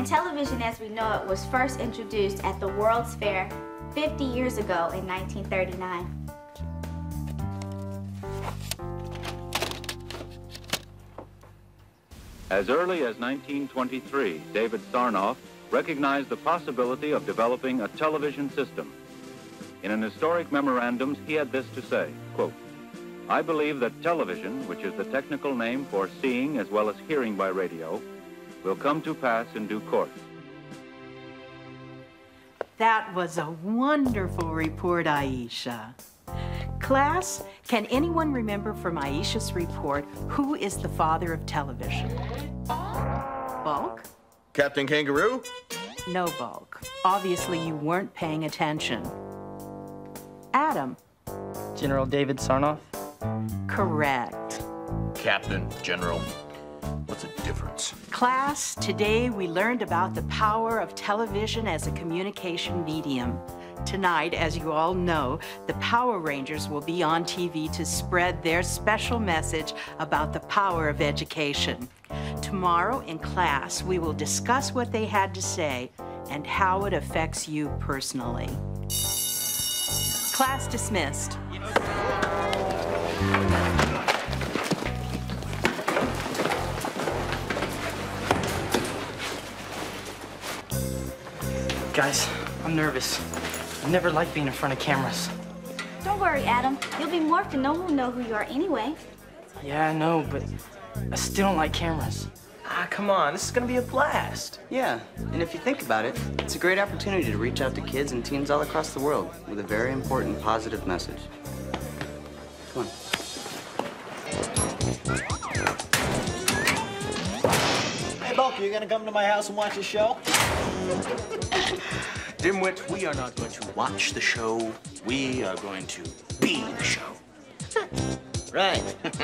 and television as we know it was first introduced at the World's Fair 50 years ago in 1939. As early as 1923, David Sarnoff recognized the possibility of developing a television system. In an historic memorandum, he had this to say, quote, I believe that television, which is the technical name for seeing as well as hearing by radio, will come to pass in due course. That was a wonderful report, Aisha. Class, can anyone remember from Aisha's report who is the father of television? Bulk? Captain Kangaroo? No, Bulk. Obviously, you weren't paying attention. Adam? General David Sarnoff? Correct. Captain, General. What's the difference? Class, today we learned about the power of television as a communication medium. Tonight, as you all know, the Power Rangers will be on TV to spread their special message about the power of education. Tomorrow in class, we will discuss what they had to say and how it affects you personally. Class dismissed. Guys, I'm nervous. I never liked being in front of cameras. Don't worry, Adam. You'll be morphed and no one will know who you are anyway. Yeah, I know, but I still don't like cameras. Ah, come on, this is gonna be a blast. Yeah, and if you think about it, it's a great opportunity to reach out to kids and teens all across the world with a very important positive message. Come on. Hey, Bulk, you gonna come to my house and watch the show? Dimwit, we are not going to watch the show. We are going to be the show. Right.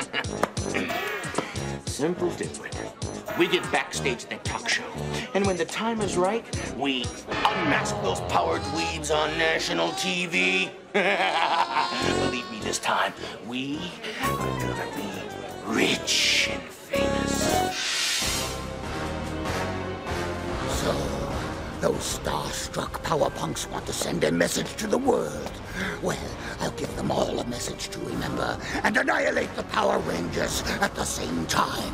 Simple Dimwit. We get backstage at that talk show. And when the time is right, we unmask those power dweebs on national TV. Believe me this time, we are gonna be rich and those starstruck power punks want to send a message to the world. Well, I'll give them all a message to remember and annihilate the Power Rangers at the same time.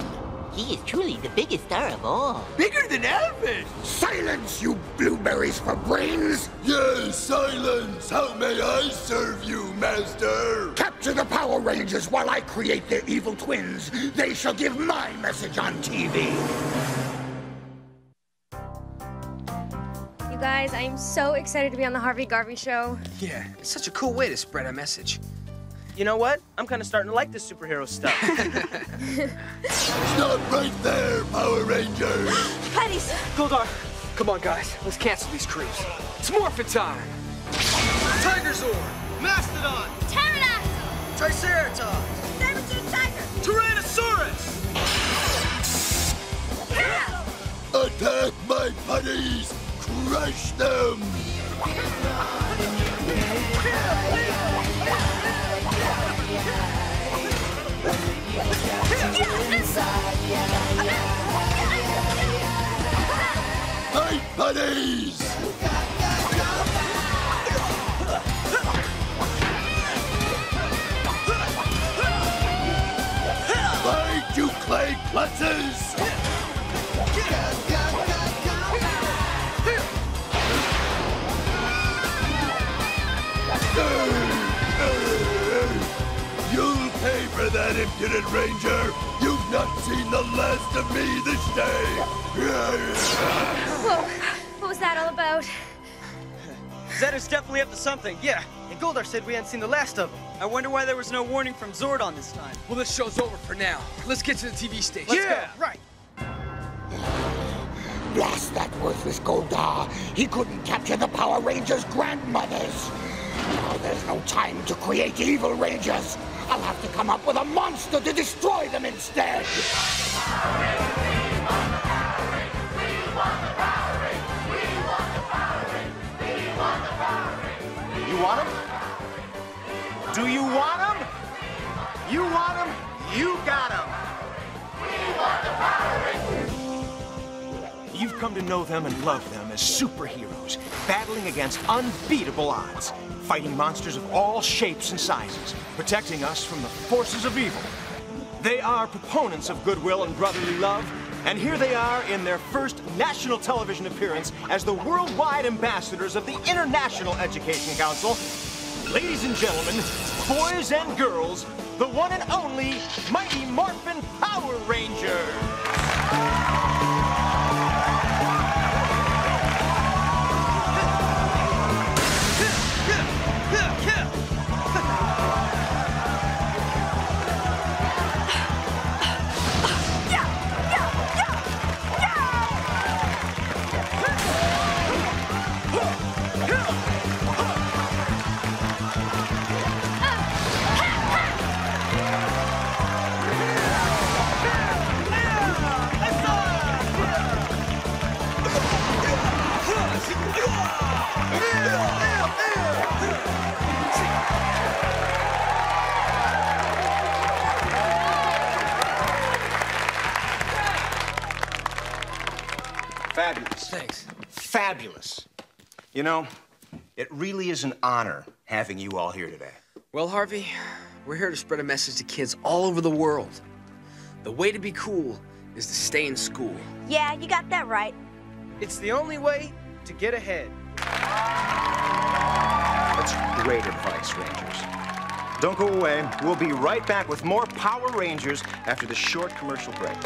He is truly the biggest star of all. Bigger than Elvis! Silence, you blueberries for brains! Yes, silence! How may I serve you, Master? Capture the Power Rangers while I create their evil twins. They shall give my message on TV. Guys, I am so excited to be on the Harvey Garvey show. Yeah, it's such a cool way to spread a message. You know what? I'm kind of starting to like this superhero stuff. Stop right there, Power Rangers! Putties! Goldar, come on, guys. Let's cancel these creeps. It's morphin' time! Tiger Zord! Mastodon! Pterodactyl! Triceratops! Saber-tooth tiger! Tyrannosaurus! Attack my putties! Crush them! Putties! Fight, you clay klutzes! You'll pay for that, impudent ranger! You've not seen the last of me this day! Whoa, what was that all about? Zedder's definitely up to something, yeah. And Goldar said we hadn't seen the last of him. I wonder why there was no warning from Zordon this time. Well, this show's over for now. Let's get to the TV station. Let's yeah, go. Right. Blast that worthless Goldar! He couldn't capture the Power Rangers' grandmothers! Now there's no time to create evil Rangers! I'll have to come up with a monster to destroy them instead! We want the battery! We want the battery! We want the battery! You want him? Do you want him? You want him? You got him. you've come to know them and love them as superheroes, battling against unbeatable odds, fighting monsters of all shapes and sizes, protecting us from the forces of evil. They are proponents of goodwill and brotherly love, and here they are in their first national television appearance as the worldwide ambassadors of the International Education Council. Ladies and gentlemen, boys and girls, the one and only Mighty Morphin Power Rangers. Fabulous. You know, it really is an honor having you all here today. Well, Harvey, we're here to spread a message to kids all over the world. The way to be cool is to stay in school. Yeah, you got that right. It's the only way to get ahead. That's great advice, Rangers. Don't go away. We'll be right back with more Power Rangers after the short commercial break.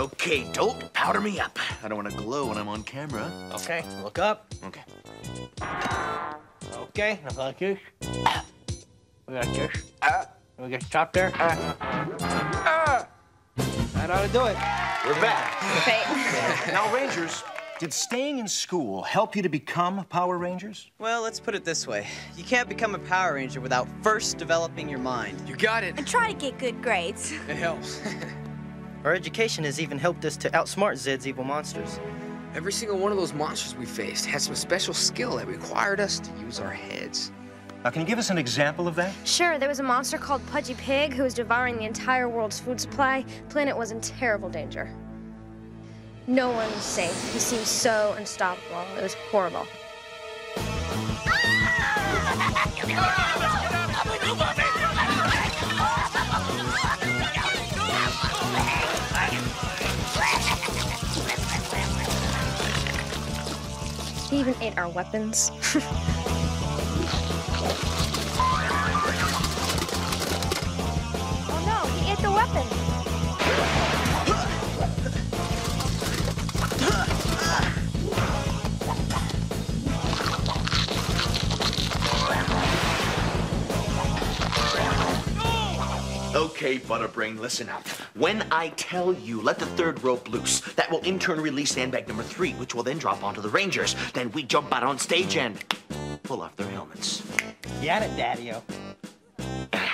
Okay, Dolt, powder me up. I don't want to glow when I'm on camera. Okay, look up. Okay. Okay, now like this. We got this. Uh, we get top there. Uh, uh. That ought to do it. We're back. now, Rangers, did staying in school help you to become Power Rangers? Well, let's put it this way. You can't become a Power Ranger without first developing your mind. You got it. And try to get good grades. It helps. Our education has even helped us to outsmart Zedd's evil monsters. Every single one of those monsters we faced had some special skill that required us to use our heads. Now, can you give us an example of that? Sure, there was a monster called Pudgy Pig who was devouring the entire world's food supply. Planet was in terrible danger. No one was safe. He seemed so unstoppable. It was horrible. He even ate our weapons. oh no, he ate the weapon. Okay, Butterbrain, listen up. When I tell you, let the third rope loose, that will in turn release sandbag number three, which will then drop onto the Rangers. Then we jump out on stage and pull off their helmets. Got it, Daddy-o.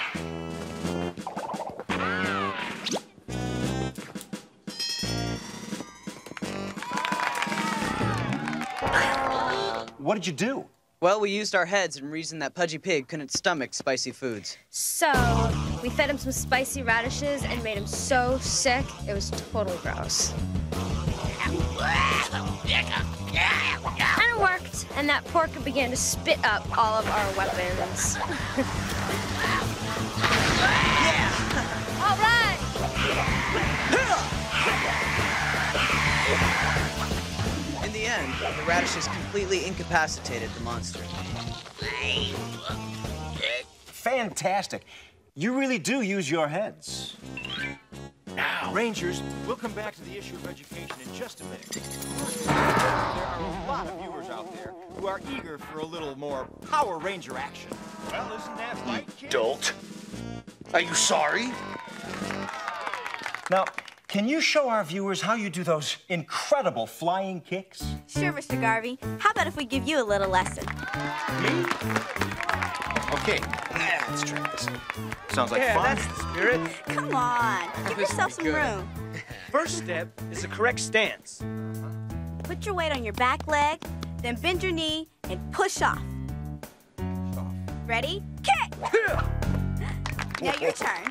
What did you do? Well, we used our heads and reasoned that Pudgy Pig couldn't stomach spicy foods. So, we fed him some spicy radishes and made him so sick, it was totally gross. And it worked, and that pork began to spit up all of our weapons. All right! In the end, the radishes completely incapacitated the monster. Fantastic. You really do use your heads. Now, Rangers, we'll come back to the issue of education in just a minute. There are a lot of viewers out there who are eager for a little more Power Ranger action. Well, isn't that right, kids? Dolt. Are you sorry? Now, can you show our viewers how you do those incredible flying kicks? Sure, Mr. Garvey. How about if we give you a little lesson? Me? Okay, let's try this. Sounds like yeah, fun. that's the spirit. Come on, give yourself some room. First step is the correct stance. Put your weight on your back leg, then bend your knee and push off. Ready? Kick! Now your turn.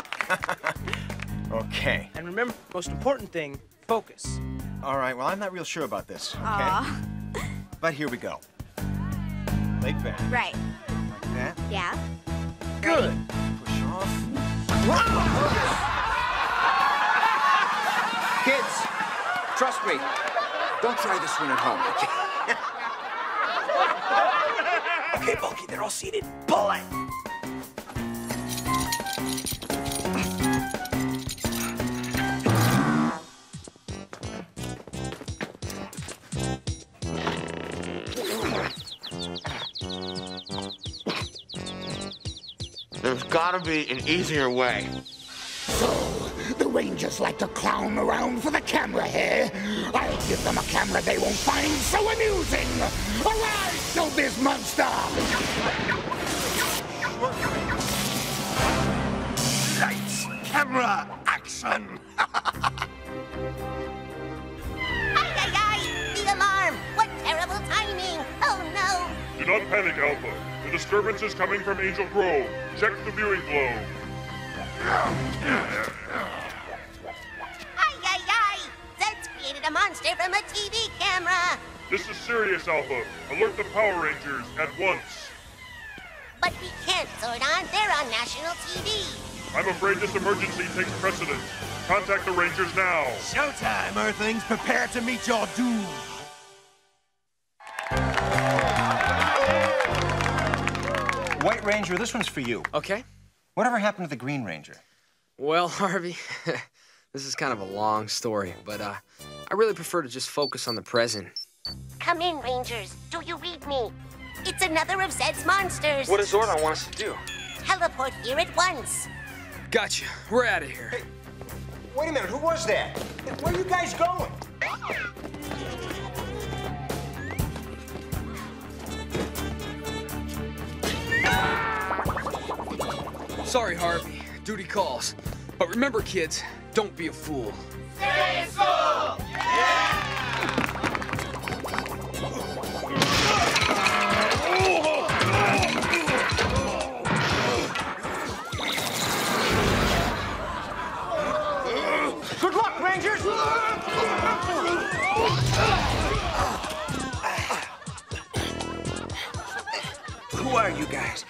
Okay. And remember, most important thing, focus. All right, well, I'm not real sure about this, okay? Aw. But here we go. Leg back. Right. Like that. Yeah. Good. Push off. Kids, trust me. Don't try this one at home, okay? Okay, Bulky, they're all seated. Pull it! Gotta be an easier way. So, the Rangers like to clown around for the camera here. I'll give them a camera they won't find so amusing. Arise, showbiz monster! Lights, camera, action! Ay, ay, ay! The alarm! What terrible timing! Oh no! Do not panic, Alpha. The disturbance is coming from Angel Grove. Check the viewing globe. Ay, ay, ay! Zedd's created a monster from a TV camera! This is serious, Alpha. Alert the Power Rangers at once. But we can't, Zordon. They're on national TV. I'm afraid this emergency takes precedence. Contact the Rangers now. Showtime, Earthlings. Prepare to meet your doom. White Ranger, this one's for you. Okay. Whatever happened to the Green Ranger? Well, Harvey, this is kind of a long story, but uh, I really prefer to just focus on the present. Come in, Rangers. Do you read me? It's another of Zedd's monsters. What does Zordon want us to do? Teleport here at once. Gotcha. We're out of here. Wait a minute, who was that? Where are you guys going? Sorry, Harvey. Duty calls. But remember, kids, don't be a fool. Good luck, Rangers! Who are you guys?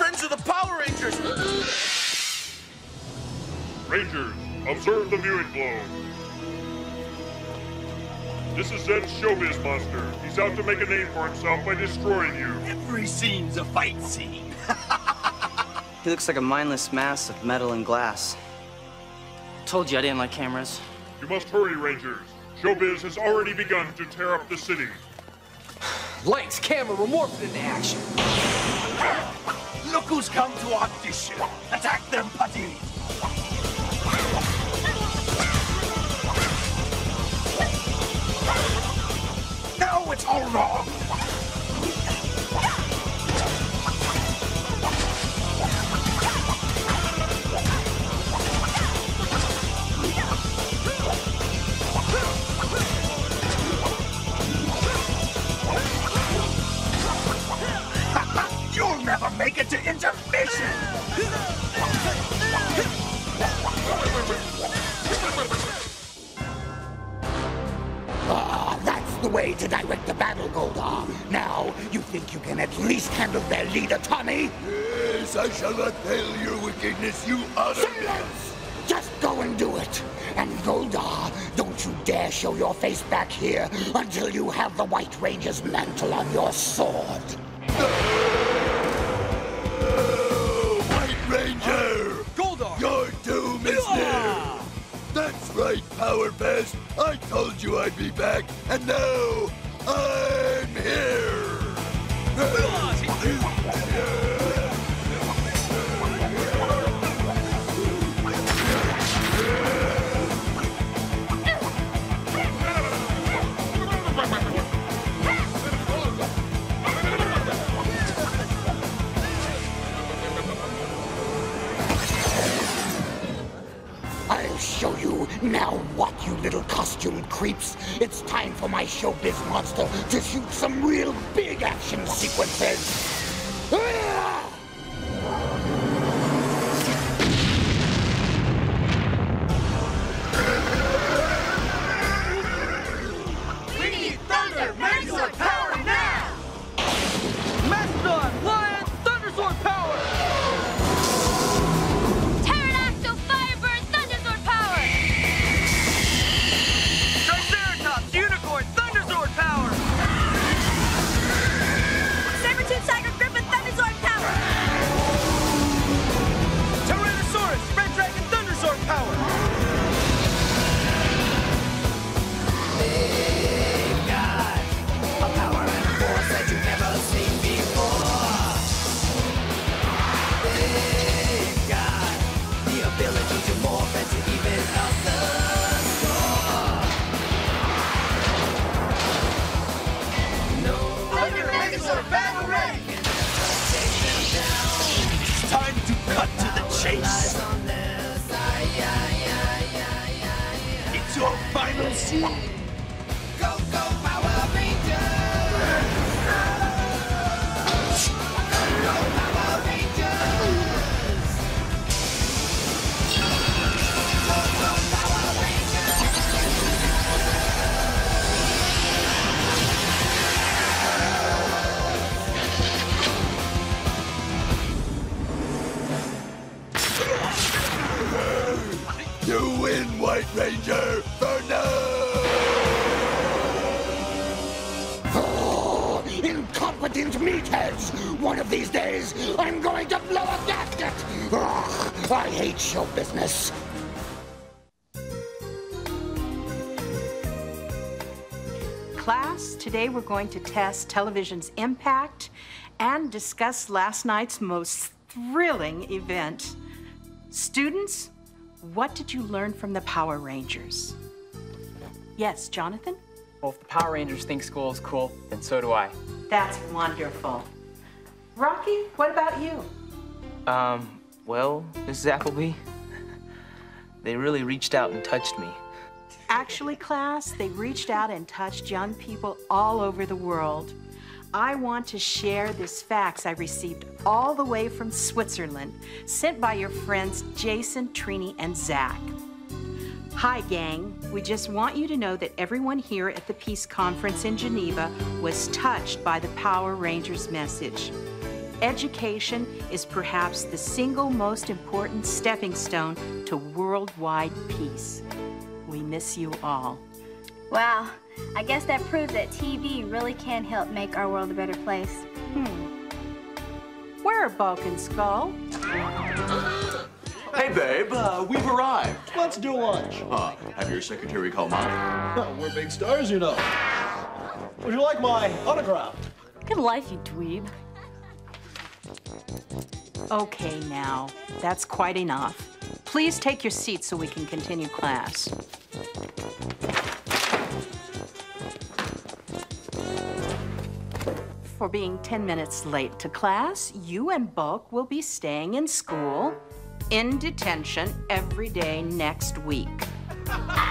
Friends of the Power Rangers. Rangers, observe the viewing globe. This is Zedd's showbiz monster. He's out to make a name for himself by destroying you. Every scene's a fight scene. He looks like a mindless mass of metal and glass. Told you I didn't like cameras. You must hurry, Rangers. Showbiz has already begun to tear up the city. Lights, camera, we're morphing into action. Look who's come to audition. Attack them, putty. now it's all wrong. Show back here until you have the White Ranger's mantle on your sword. White Ranger! Goldar! Your doom is near! That's right, Power Fest. I told you I'd be back, and now I'm here! Show you now what, you little costume creeps. It's time for my showbiz monster to shoot some real big action sequences. Your final scene. White Ranger, for now! Oh, incompetent meatheads! One of these days, I'm going to blow a gasket! I hate show business. Class, today we're going to test television's impact and discuss last night's most thrilling event. Students, what did you learn from the Power Rangers? Yes, Jonathan? Well, if the Power Rangers think school is cool, then so do I. That's wonderful. Rocky, what about you? Um, well, Mrs. Appleby, they really reached out and touched me. Actually, class, they reached out and touched young people all over the world. I want to share this fax I received all the way from Switzerland, sent by your friends Jason, Trini, and Zach. Hi, gang. We just want you to know that everyone here at the Peace Conference in Geneva was touched by the Power Rangers message. Education is perhaps the single most important stepping stone to worldwide peace. We miss you all. Wow, I guess that proves that TV really can help make our world a better place. Hmm. Where are Bulk and Skull? Hey, babe, uh, we've arrived. Let's do lunch. Uh, have your secretary call mom. We're big stars, you know. Would you like my autograph? Good life, you dweeb. Okay, now, that's quite enough. Please take your seats so we can continue class. For being 10 minutes late to class, you and Bulk will be staying in school in detention every day next week.